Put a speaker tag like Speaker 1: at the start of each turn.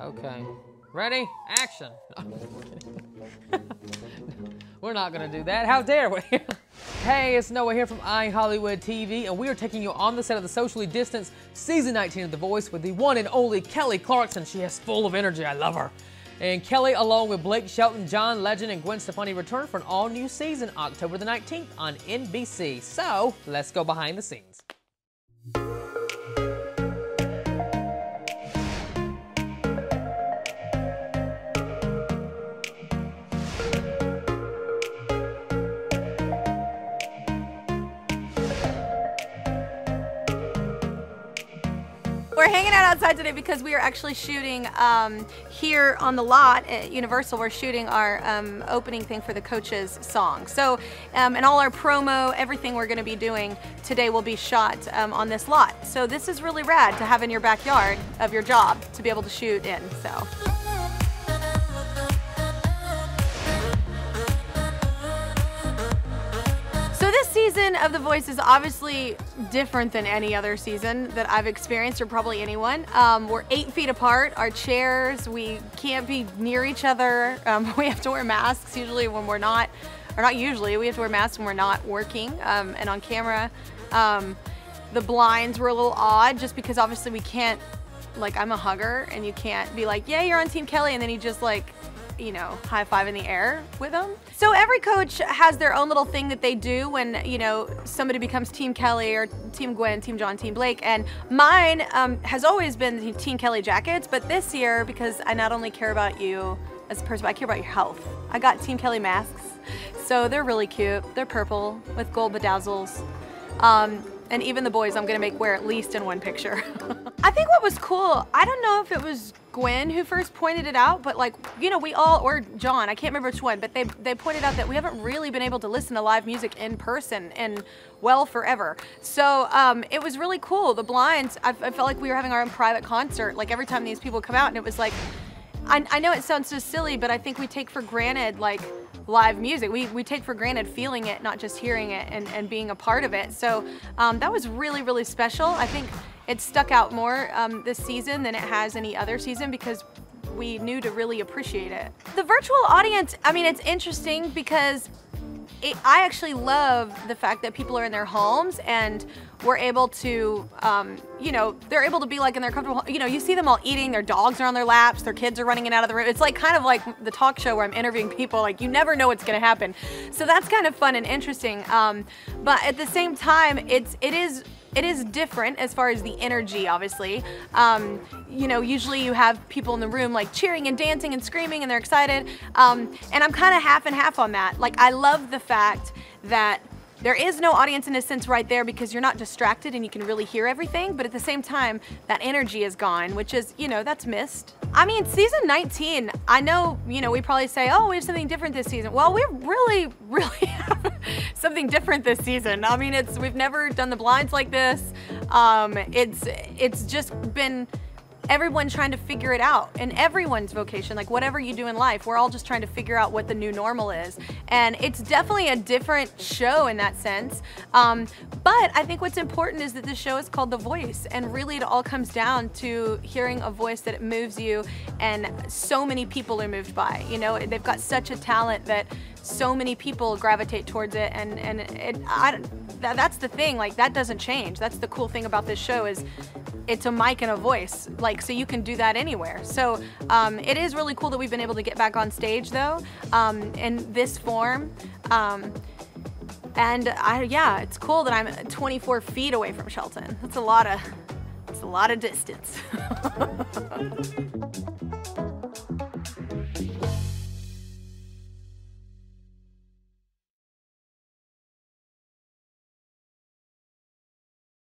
Speaker 1: Okay. Ready? Action. We're not gonna do that. How dare we? hey, it's Noah here from iHollywood TV, and we are taking you on the set of the socially distanced season 19 of The Voice with the one and only Kelly Clarkson. She is full of energy. I love her. And Kelly, along with Blake Shelton, John Legend, and Gwen Stefani, return for an all new season October the 19th on NBC. So let's go behind the scenes.
Speaker 2: We're hanging out outside today because we are actually shooting um, here on the lot at Universal. We're shooting our um, opening thing for the coaches song. So, um, and all our promo, everything we're going to be doing today will be shot um, on this lot. So this is really rad to have in your backyard of your job to be able to shoot in. So. This season of The Voice is obviously different than any other season that I've experienced, or probably anyone. Um, we're eight feet apart. Our chairs, we can't be near each other. Um, we have to wear masks usually when we're not, or not usually. We have to wear masks when we're not working um, and on camera. Um, the blinds were a little odd, just because obviously we can't. Like I'm a hugger, and you can't be like, "Yeah, you're on Team Kelly," and then you just like you know, high five in the air with them. So every coach has their own little thing that they do when, you know, somebody becomes Team Kelly or Team Gwen, Team John, Team Blake. And mine um, has always been the Team Kelly jackets, but this year, because I not only care about you as a person, but I care about your health, I got Team Kelly masks. So they're really cute. They're purple with gold bedazzles. Um, and even the boys I'm gonna make wear at least in one picture. I think what was cool, I don't know if it was Gwen who first pointed it out, but like, you know, we all, or John, I can't remember which one, but they, they pointed out that we haven't really been able to listen to live music in person in, well, forever. So um, it was really cool. The blinds, I, I felt like we were having our own private concert, like every time these people come out, and it was like, I, I know it sounds so silly, but I think we take for granted, like, live music. We, we take for granted feeling it, not just hearing it and, and being a part of it. So um, that was really, really special. I think it stuck out more um, this season than it has any other season because we knew to really appreciate it. The virtual audience, I mean, it's interesting because it, I actually love the fact that people are in their homes and we're able to, um, you know, they're able to be like in their comfortable, you know, you see them all eating, their dogs are on their laps, their kids are running in out of the room. It's like kind of like the talk show where I'm interviewing people, like you never know what's gonna happen. So that's kind of fun and interesting. Um, but at the same time, it's, it is, it is different as far as the energy, obviously. Um, you know, usually you have people in the room like cheering and dancing and screaming and they're excited. Um, and I'm kind of half and half on that. Like, I love the fact that there is no audience in a sense right there because you're not distracted and you can really hear everything, but at the same time, that energy is gone, which is, you know, that's missed. I mean, season 19, I know, you know, we probably say, oh, we have something different this season. Well, we really, really something different this season. I mean, it's, we've never done the blinds like this. Um, it's, it's just been, everyone trying to figure it out in everyone's vocation like whatever you do in life we're all just trying to figure out what the new normal is and it's definitely a different show in that sense um, but i think what's important is that the show is called the voice and really it all comes down to hearing a voice that moves you and so many people are moved by you know they've got such a talent that so many people gravitate towards it and and it, I, that, that's the thing like that doesn't change. That's the cool thing about this show is it's a mic and a voice like so you can do that anywhere. So um, it is really cool that we've been able to get back on stage though um, in this form um, and I, yeah it's cool that I'm 24 feet away from Shelton. That's a lot of it's a lot of distance